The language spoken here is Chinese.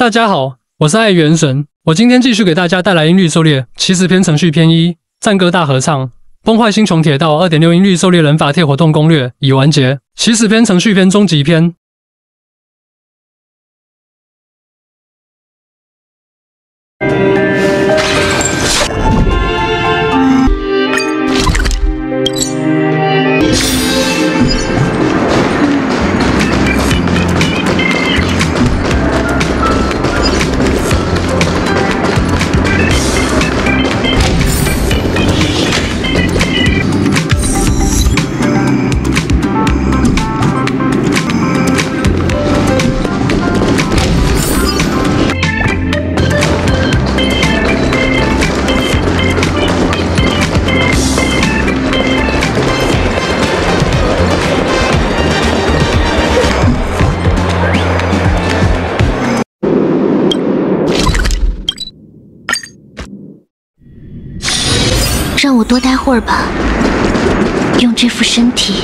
大家好，我是爱元神，我今天继续给大家带来音律狩猎起始篇程序篇一战歌大合唱崩坏星穹铁道二点六音律狩猎人法帖活动攻略已完结，起始篇程序篇终极篇。让我多待会儿吧，用这副身体。